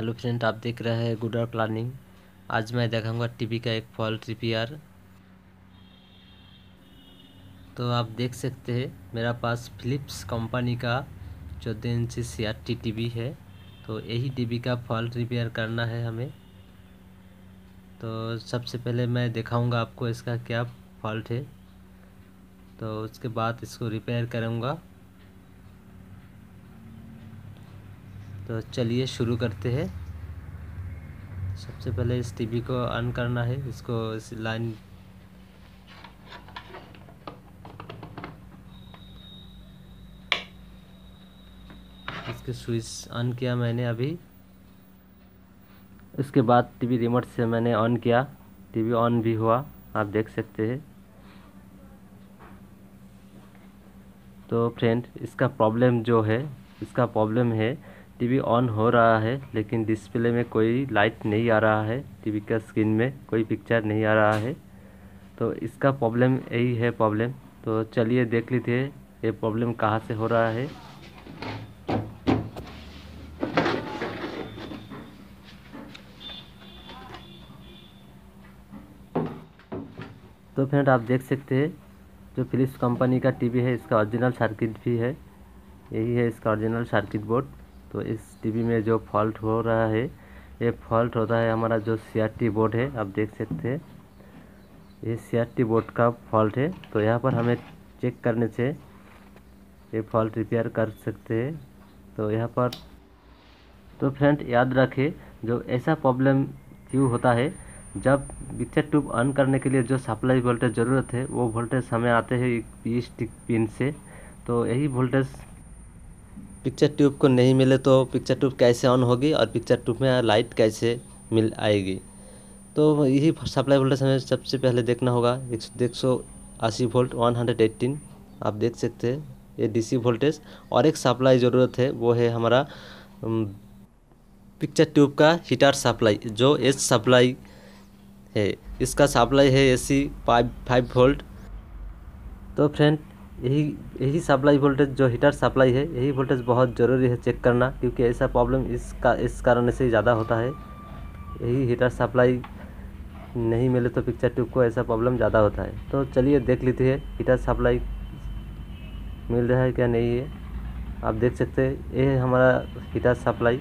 Hello friend, आप देख रहे हैं गुड आर प्लानिंग आज मैं दिखाऊँगा टीवी का एक फॉल्ट रिपेयर तो आप देख सकते हैं, मेरा पास फिलिप्स कंपनी का चौदह इंची सी आर टी टी है। तो यही टीवी का फॉल्ट रिपेयर करना है हमें। तो सबसे पहले मैं दिखाऊँगा आपको इसका क्या फॉल्ट है। तो उसके बाद इसको रिपेयर करूँगा। तो चलिए शुरू करते हैं। सबसे पहले इस टीवी को ऑन करना है, इसको इस लाइन इसके स्विच ऑन किया मैंने अभी। इसके बाद टीवी रिमोट से मैंने ऑन किया। टीवी ऑन भी हुआ, आप देख सकते हैं। तो फ्रेंड इसका प्रॉब्लम जो है, इसका प्रॉब्लम है टीवी ऑन हो रहा है, लेकिन डिस्प्ले में कोई लाइट नहीं आ रहा है, टीवी का स्क्रीन में कोई पिक्चर नहीं आ रहा है। तो इसका प्रॉब्लम यही है प्रॉब्लम। तो चलिए देख लीजिए, ये प्रॉब्लम कहाँ से हो रहा है। तो फ्रेंड, आप देख सकते हैं, जो फिलिप्स कंपनी का टीवी है, इसका ओरिजिनल सर्किट भी है। यही है इसका ओरिजिनल सर्किट बोर्ड। तो इस टीवी में जो फॉल्ट हो रहा है, ये फॉल्ट होता है हमारा जो सीआरटी बोर्ड है, आप देख सकते हैं। ये सीआरटी बोर्ड का फॉल्ट है तो यहाँ पर हमें चेक करने से ये फॉल्ट रिपेयर कर सकते हैं। तो यहाँ पर तो फ्रेंड याद रखें, जो ऐसा प्रॉब्लम क्यों होता है, जब पिक्चर ट्यूब ऑन करने के लिए जो सप्लाई वोल्टेज ज़रूरत है, वो वोल्टेज हमें आते हैं स्टिक पिन से। तो यही वोल्टेज पिक्चर ट्यूब को नहीं मिले तो पिक्चर ट्यूब कैसे ऑन होगी और पिक्चर ट्यूब में लाइट कैसे मिल आएगी? तो यही सप्लाई वोल्टेज हमें सबसे पहले देखना होगा। एक सौ अस्सी वोल्ट वन हंड्रेड एट्टीन आप देख सकते हैं, ये डीसी वोल्टेज और एक सप्लाई ज़रूरत है, वो है हमारा पिक्चर ट्यूब का हीटर सप्लाई जो एस सप्लाई है। इसका सप्लाई है एसी फाइव फाइव वोल्ट तो फ्रेंड यही यही सप्लाई वोल्टेज जो हीटर सप्लाई है, यही वोल्टेज बहुत ज़रूरी है चेक करना, क्योंकि ऐसा प्रॉब्लम इस का, इस कारण से ही ज़्यादा होता है। यही हीटर सप्लाई नहीं मिले तो पिक्चर ट्यूब को ऐसा प्रॉब्लम ज़्यादा होता है। तो चलिए देख लेते हैं हीटर सप्लाई मिल रहा है क्या नहीं है। आप देख सकते हैं, ये हमारा हीटर सप्लाई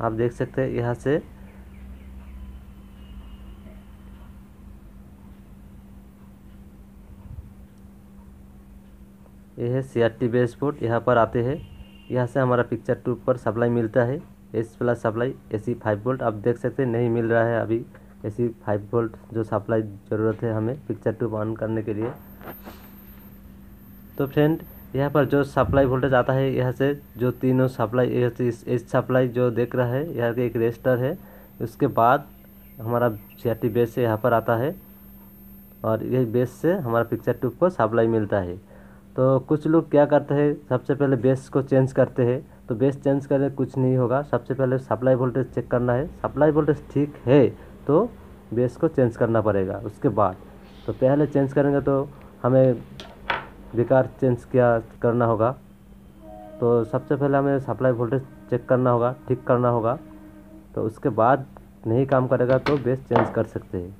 आप देख सकते हैं, यहाँ से ये है C R T base board यहाँ पर आते हैं। यहाँ से हमारा पिक्चर ट्यूब पर सप्लाई मिलता है। S plus supply A C five volt आप देख सकते हैं, नहीं मिल रहा है अभी। ए सी फाइव वोल्ट जो सप्लाई ज़रूरत है हमें पिक्चर ट्यूब ऑन करने के लिए। तो फ्रेंड यहाँ पर जो सप्लाई वोल्टेज आता है, यहाँ से जो तीनों सप्लाई एस सप्लाई जो देख रहा है, यहाँ के एक रेजिस्टर है। उसके बाद हमारा सी आर टी बेस से यहाँ पर आता है। और यही बेस से हमारा पिक्चर ट्यूब को सप्लाई मिलता है। तो कुछ लोग क्या करते हैं, सबसे पहले बेस को चेंज करते हैं। तो बेस चेंज करने कुछ नहीं होगा। सबसे पहले सप्लाई वोल्टेज चेक करना है। सप्लाई वोल्टेज ठीक है तो बेस को चेंज करना पड़ेगा उसके बाद। तो पहले चेंज करेंगे तो हमें बेकार चेंज किया करना होगा? तो सबसे पहले हमें सप्लाई वोल्टेज चेक करना होगा, ठीक करना होगा। तो उसके बाद नहीं काम करेगा तो बेस चेंज कर सकते हैं।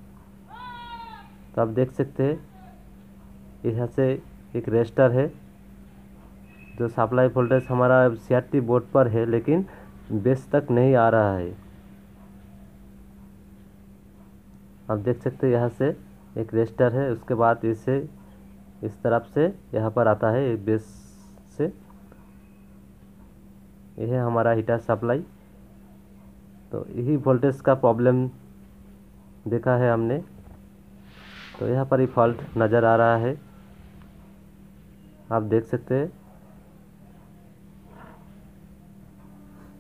तो आप देख सकते हैं, यहाँ से एक रेस्टर है, जो सप्लाई वोल्टेज हमारा सीआरटी बोर्ड पर है, लेकिन बेस तक नहीं आ रहा है। आप देख सकते हैं, यहाँ से एक रेस्टर है, उसके बाद इसे इस तरफ़ से यहाँ पर आता है बेस से। यह है हमारा हीटर सप्लाई। तो यही वोल्टेज का प्रॉब्लम देखा है हमने। तो यहाँ पर ही फॉल्ट नज़र आ रहा है। आप देख सकते हैं।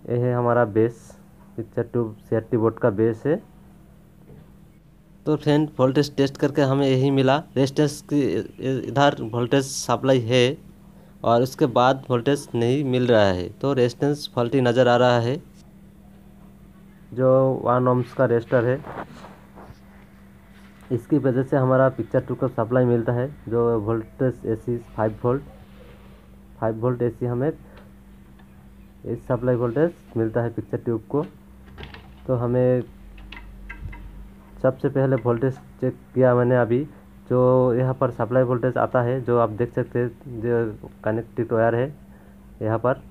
यह है हमारा base picture tube C board का बेस है। तो फ्रेंड वोल्टेज टेस्ट करके हमें यही मिला। रेस्टेंस की इधर वोल्टेज सप्लाई है और उसके बाद वोल्टेज नहीं मिल रहा है। तो रेस्टेंस फॉल्टी नज़र आ रहा है। जो वन ओम्स का रेस्टर है। इसकी वजह से हमारा पिक्चर टू का सप्लाई मिलता है, जो voltage AC five volt five volt AC हमें इस सप्लाई वोल्टेज मिलता है पिक्चर ट्यूब को। तो हमें सबसे पहले वोल्टेज चेक किया मैंने अभी, जो यहाँ पर सप्लाई वोल्टेज आता है, जो आप देख सकते हैं, जो कनेक्टेड वायर है यहाँ पर।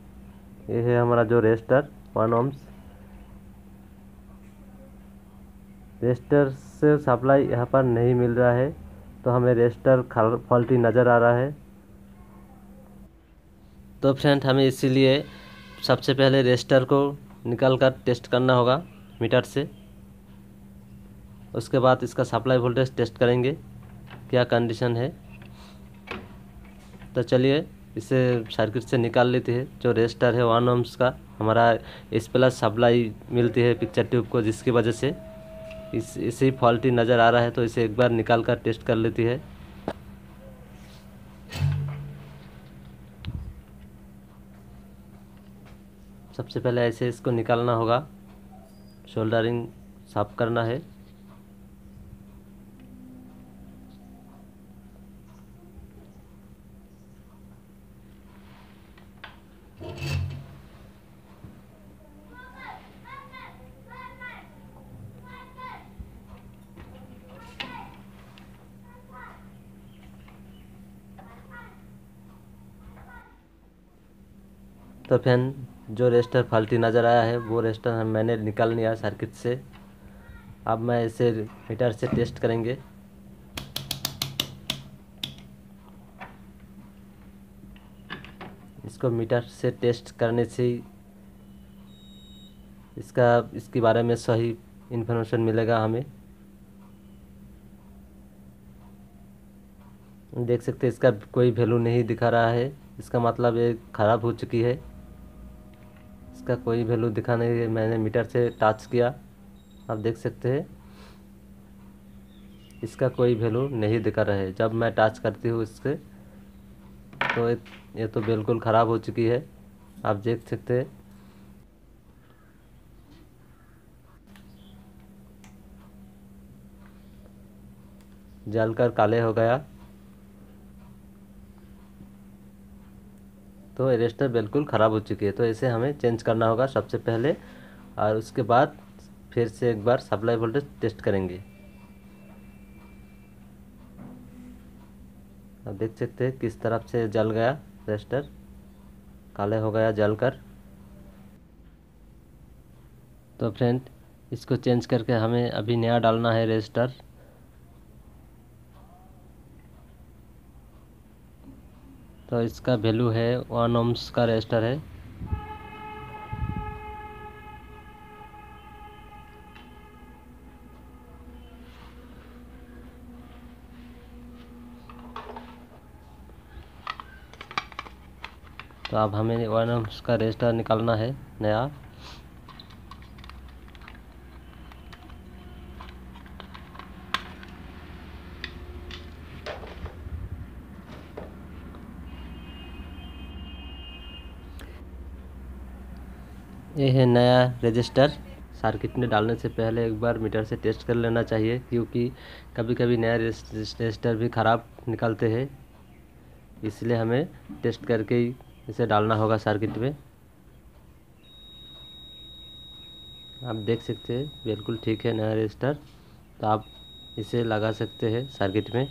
यह है हमारा जो रेस्टर वन ओम्स रेस्टर से सप्लाई यहाँ पर नहीं मिल रहा है तो हमें रेस्टर फॉल्टी नज़र आ रहा है। तो फ्रेंड, हमें इसीलिए सबसे पहले रेस्टर को निकाल कर टेस्ट करना होगा मीटर से। उसके बाद इसका सप्लाई वोल्टेज टेस्ट करेंगे, क्या कंडीशन है। तो चलिए, इसे सर्किट से निकाल लेते हैं, जो रेस्टर है वन ओम्स का, हमारा इस प्लस सप्लाई मिलती है पिक्चर ट्यूब को, जिसकी वजह से। इस, इसे फॉल्टी नज़र आ रहा है तो इसे एक बार निकाल कर टेस्ट कर लेती है। सबसे पहले ऐसे इसको निकालना होगा। शोल्डरिंग साफ़ करना है। तो फ़ैन जो रेस्टर फाल्टी नज़र आया है, वो रेस्टर मैंने निकाल लिया सर्किट से। अब मैं इसे मीटर से टेस्ट करेंगे। इसको मीटर से टेस्ट करने से इसका, इसके बारे में सही इन्फॉर्मेशन मिलेगा हमें। देख सकते हैं, इसका कोई वैल्यू नहीं दिखा रहा है। इसका मतलब ये ख़राब हो चुकी है। इसका कोई वैल्यू दिखा नहीं है मैंने मीटर से टच किया। आप देख सकते हैं। इसका कोई वैल्यू नहीं दिखा रहा है। जब मैं टच करती हूँ इसके तो ये तो बिल्कुल ख़राब हो चुकी है। आप देख सकते हैं। जलकर काले हो गया। तो अरेस्टर बिल्कुल ख़राब हो चुकी है तो इसे हमें चेंज करना होगा सबसे पहले, और उसके बाद फिर से एक बार सप्लाई वोल्टेज टेस्ट करेंगे। अब देख सकते हैं किस तरफ़ से जल गया रेस्टर काले हो गया जलकर। तो फ्रेंड, इसको चेंज करके हमें अभी नया डालना है रेस्टर तो इसका वैल्यू है वन ओम्स का रजिस्टर है। तो अब हमें वन ओम्स का रजिस्टर निकालना है नया। ये है नया रजिस्टर। सर्किट में डालने से पहले एक बार मीटर से टेस्ट कर लेना चाहिए, क्योंकि कभी कभी नया रजिस्टर भी ख़राब निकलते हैं। इसलिए हमें टेस्ट करके ही इसे डालना होगा सर्किट में। आप देख सकते हैं, बिल्कुल ठीक है नया रजिस्टर। तो आप इसे लगा सकते हैं सर्किट में।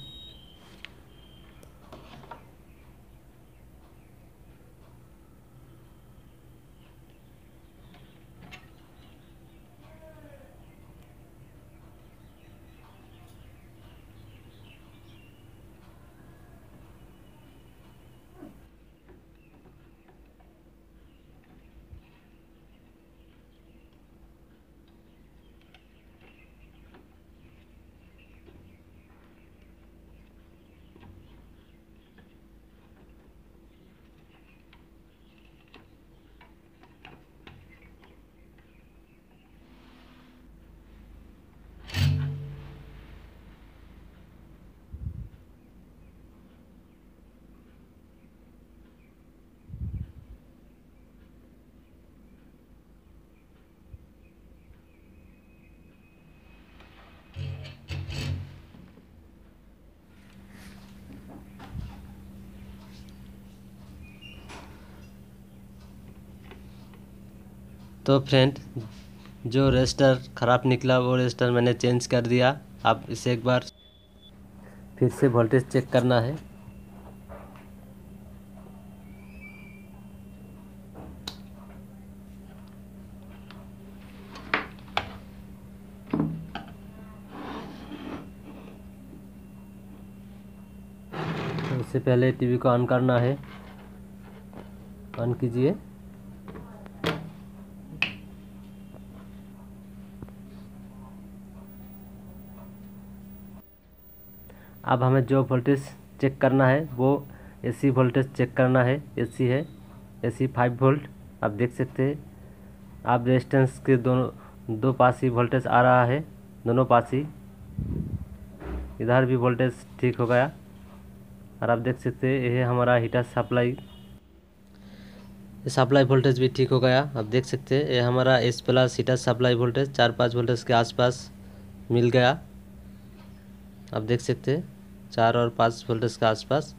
तो फ्रेंड जो रजिस्टर ख़राब निकला, वो रजिस्टर मैंने चेंज कर दिया। आप इसे एक बार फिर से वोल्टेज चेक करना है। तो इससे पहले टीवी को ऑन करना है। ऑन कीजिए। अब हमें जो वोल्टेज चेक करना है, वो एसी वोल्टेज चेक करना है। एसी है एसी फाइव वोल्ट आप देख सकते हैं। आप रेजिस्टेंस के दोनों, दो पास ही वोल्टेज आ रहा है, दोनों पास। ही इधर भी वोल्टेज ठीक हो गया, और आप देख सकते हैं, यह हमारा हीटर सप्लाई सप्लाई वोल्टेज भी ठीक हो गया, आप देख सकते हैं ये हमारा S plus heater supply voltage चार पाँच वोल्टेज के आसपास मिल गया। आप देख सकते हैं, चार और पाँच वोल्टेज के आसपास।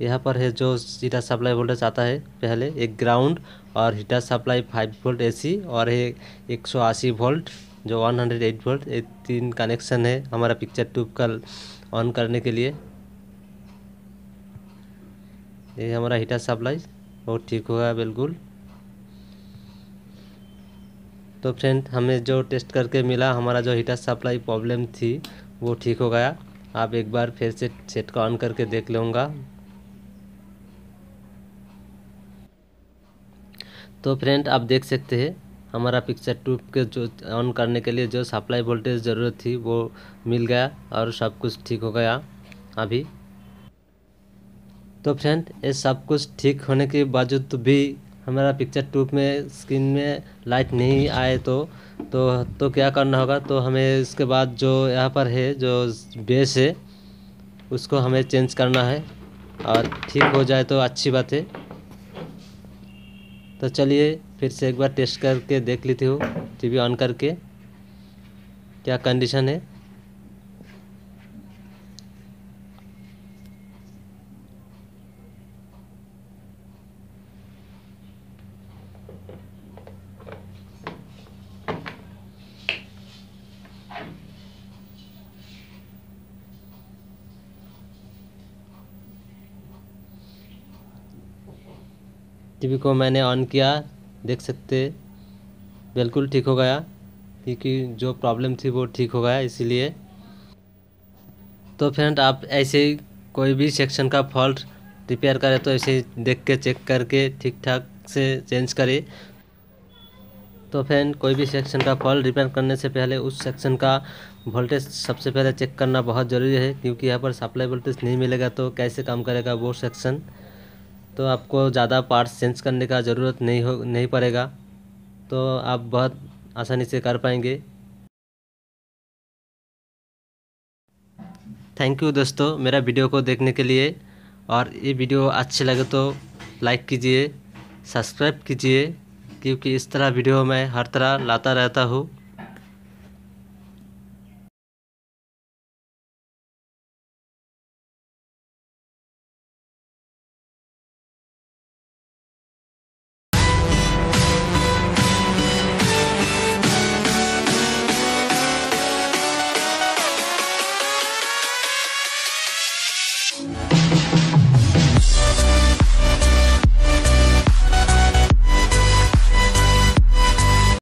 यहाँ पर है जो हीटर सप्लाई वोल्टेज आता है, पहले एक ग्राउंड और heater supply five volt AC और है एक सौ अस्सी वोल्ट जो वन हंड्रेड एट वोल्ट ये तीन कनेक्शन है हमारा पिक्चर ट्यूब का ऑन करने के लिए। ये हमारा हीटर सप्लाई बहुत ठीक हो गया बिल्कुल। तो फ्रेंड हमें जो टेस्ट करके मिला, हमारा जो हीटर सप्लाई प्रॉब्लम थी वो ठीक हो गया। आप एक बार फिर से सेट का ऑन करके देख लूँगा। तो फ्रेंड आप देख सकते हैं, हमारा पिक्चर ट्यूब के जो ऑन करने के लिए जो सप्लाई वोल्टेज ज़रूरत थी, वो मिल गया और सब कुछ ठीक हो गया अभी। तो फ्रेंड ये सब कुछ ठीक होने के बावजूद भी हमारा पिक्चर ट्यूब में स्क्रीन में लाइट नहीं आए तो तो तो क्या करना होगा? तो हमें इसके बाद जो यहाँ पर है, जो बेस है, उसको हमें चेंज करना है। और ठीक हो जाए तो अच्छी बात है। तो चलिए, फिर से एक बार टेस्ट करके देख लेती हूँ, टीवी ऑन करके। क्या कंडीशन है? टीवी को मैंने ऑन किया, देख सकते, बिल्कुल ठीक हो गया, क्योंकि जो प्रॉब्लम थी वो ठीक हो गया, इसीलिए। तो फ्रेंड आप ऐसे ही कोई भी सेक्शन का फॉल्ट रिपेयर करें तो ऐसे देख के चेक करके ठीक ठाक से चेंज करें। तो फ्रेंड कोई भी सेक्शन का फॉल्ट रिपेयर करने से पहले उस सेक्शन का वोल्टेज सबसे पहले चेक करना बहुत ज़रूरी है, क्योंकि यहाँ पर सप्लाई वोल्टेज नहीं मिलेगा तो कैसे काम करेगा वो सेक्शन तो आपको ज़्यादा पार्ट्स चेंज करने का ज़रूरत नहीं हो, नहीं पड़ेगा। तो आप बहुत आसानी से कर पाएँगे। थैंक यू दोस्तों, मेरा वीडियो को देखने के लिए। और ये वीडियो अच्छे लगे तो लाइक कीजिए सब्सक्राइब कीजिए, क्योंकि इस तरह वीडियो मैं हर तरह लाता रहता हूँ।